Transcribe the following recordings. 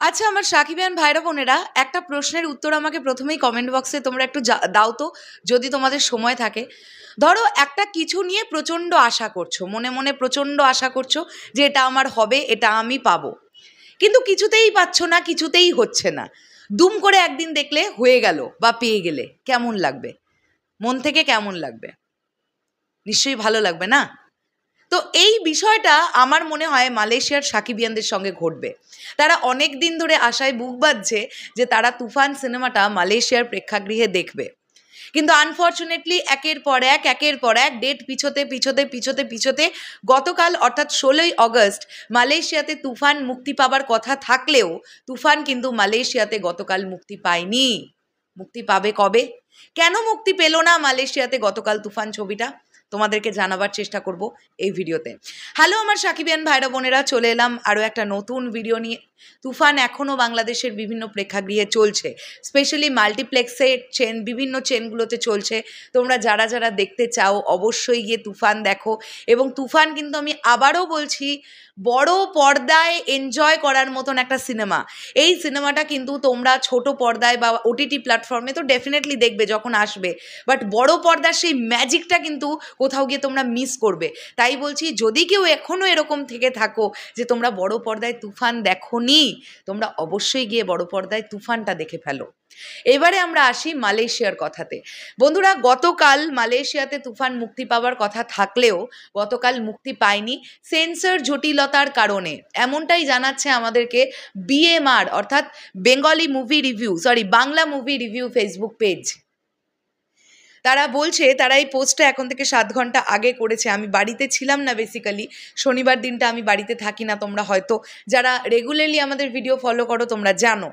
আচ্ছা আমার সাকিবিয়ান ভাইরা, বোনেরা, একটা প্রশ্নের উত্তর আমাকে প্রথমেই কমেন্ট বক্সে তোমরা একটু দাও তো, যদি তোমাদের সময় থাকে। ধরো, একটা কিছু নিয়ে প্রচণ্ড আশা করছ, মনে মনে প্রচণ্ড আশা করছ যে এটা আমার হবে, এটা আমি পাবো। কিন্তু কিছুতেই পাচ্ছ না, কিছুতেই হচ্ছে না। দুম করে একদিন দেখলে হয়ে গেল বা পেয়ে গেলে। কেমন লাগবে? মন থেকে কেমন লাগবে? নিশ্চয়ই ভালো লাগবে না? তো এই বিষয়টা আমার মনে হয় মালয়েশিয়ার সাকিবিয়ানদের সঙ্গে ঘটবে। তারা অনেক দিন ধরে আশায় বুক বাঁধছে যে তারা তুফান সিনেমাটা মালয়েশিয়ার প্রেক্ষাগৃহে দেখবে। কিন্তু আনফর্চুনেটলি একের পর এক, একের পর এক ডেট পিছোতে পিছোতে পিছোতে পিছোতে গতকাল অর্থাৎ ষোলোই অগস্ট মালয়েশিয়াতে তুফান মুক্তি পাবার কথা থাকলেও তুফান কিন্তু মালয়েশিয়াতে গতকাল মুক্তি পায়নি। মুক্তি পাবে কবে? কেন মুক্তি পেল না মালয়েশিয়াতে গতকাল তুফান ছবিটা? তোমাদেরকে জানাবার চেষ্টা করব এই ভিডিওতে। হ্যালো আমার সাকিবিয়ান ভাইরা বোনেরা, চলে এলাম আরও একটা নতুন ভিডিও নিয়ে। তুফান এখনও বাংলাদেশের বিভিন্ন প্রেক্ষাগৃহে চলছে। স্পেশালি মাল্টিপ্লেক্সের চেন বিভিন্ন চেনগুলোতে চলছে। তোমরা যারা যারা দেখতে চাও, অবশ্যই গিয়ে তুফান দেখো। এবং তুফান কিন্তু আমি আবারও বলছি, বড় পর্দায় এনজয় করার মতন একটা সিনেমা এই সিনেমাটা কিন্তু তোমরা ছোট পর্দায় বা ওটিটি প্ল্যাটফর্মে তো ডেফিনেটলি দেখবে যখন আসবে। বাট বড় পর্দার সেই ম্যাজিকটা কিন্তু কোথাও গিয়ে তোমরা মিস করবে। তাই বলছি, যদি কেউ এখনও এরকম থেকে থাকো যে তোমরা বড় পর্দায় তুফান দেখোনি, তোমরা অবশ্যই গিয়ে বড় পর্দায় তুফানটা দেখে ফেলো। এবারে আমরা আসি মালয়েশিয়ার কথাতে। বন্ধুরা, গতকাল মালয়েশিয়াতে তুফান মুক্তি পাওয়ার কথা থাকলেও গতকাল মুক্তি পায়নি সেন্সর জটিলতার কারণে। এমনটাই জানাচ্ছে আমাদেরকে বিএমআর অর্থাৎ Bengali movie review sorry Bangla movie review Facebook page তারা বলছে, তারা এই পোস্টটা এখন থেকে সাত ঘণ্টা আগে করেছে। আমি বাড়িতে ছিলাম না বেসিক্যালি শনিবার দিনটা আমি বাড়িতে থাকি না, তোমরা হয়তো যারা রেগুলারলি আমাদের ভিডিও ফলো করো, তোমরা জানো।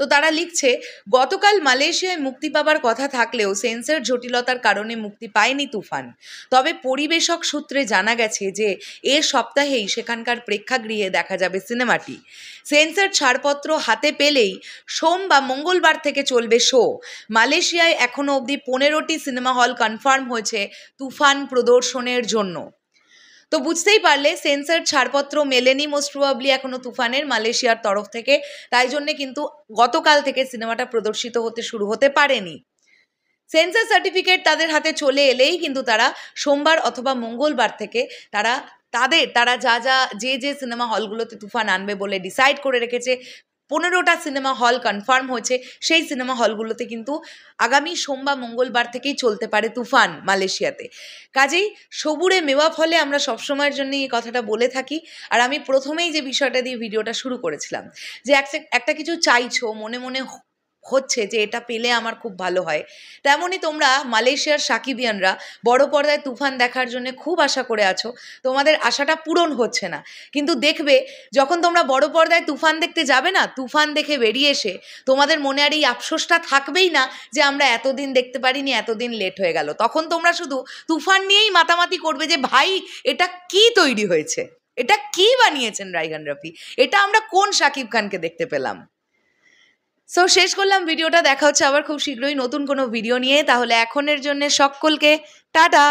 তো তারা লিখছে, গতকাল মালয়েশিয়ায় মুক্তি পাবার কথা থাকলেও সেন্সর জটিলতার কারণে মুক্তি পায়নি তুফান। তবে পরিবেশক সূত্রে জানা গেছে যে, এ সপ্তাহেই সেখানকার প্রেক্ষাগৃহে দেখা যাবে সিনেমাটি। সেন্সর ছাড়পত্র হাতে পেলেই সোম বা মঙ্গলবার থেকে চলবে শো। মালয়েশিয়ায় এখনও অবধি পনেরোটি সিনেমা হল কনফার্ম হয়েছে তুফান প্রদর্শনের জন্য। তো বুঝতেই পারলে সেন্সর ছাড়পত্র মেলেনি মোস্ট প্রবাবলি এখনও তুফানের মালয়েশিয়ার তরফ থেকে, তাই জন্যে কিন্তু গতকাল থেকে সিনেমাটা প্রদর্শিত হতে শুরু হতে পারেনি। সেন্সার সার্টিফিকেট তাদের হাতে চলে এলেই কিন্তু তারা সোমবার অথবা মঙ্গলবার থেকে তারা, তাদের, তারা যা যা, যে যে সিনেমা হলগুলোতে তুফান আনবে বলে ডিসাইড করে রেখেছে পনেরোটা সিনেমা হল কনফার্ম হয়েছে। সেই সিনেমা হলগুলোতে কিন্তু আগামী সোমবার, মঙ্গলবার থেকেই চলতে পারে তুফান মালয়েশিয়াতে। কাজেই সবুরে মেওয়া ফলে আমরা সবসময়ের জন্য এই কথাটা বলে থাকি। আর আমি প্রথমেই যে বিষয়টা দিয়ে ভিডিওটা শুরু করেছিলাম, যে একটা কিছু চাইছো, মনে মনে হচ্ছে যে এটা পেলে আমার খুব ভালো হয়। তেমনই তোমরা মালয়েশিয়ার সাকিবিয়ানরা বড় পর্দায় তুফান দেখার জন্য খুব আশা করে আছো। তোমাদের আশাটা পূরণ হচ্ছে না। কিন্তু দেখবে, যখন তোমরা বড় পর্দায় তুফান দেখতে যাবে না, তুফান দেখে বেরিয়ে এসে তোমাদের মনে আর এই আফসোসটা থাকবেই না যে আমরা এতদিন দেখতে পারিনি, এতদিন লেট হয়ে গেল। তখন তোমরা শুধু তুফান নিয়েই মাতামাতি করবে যে, ভাই, এটা কি তৈরি হয়েছে? এটা কি বানিয়েছেন রাইগান রফি? এটা আমরা কোন শাকিব খানকে দেখতে পেলাম? সো শেষ করলাম ভিডিওটা। দেখা হচ্ছে আবার খুব শীঘ্রই নতুন কোনো ভিডিও নিয়ে। তাহলে এখনের জন্য সকলকে টাটা।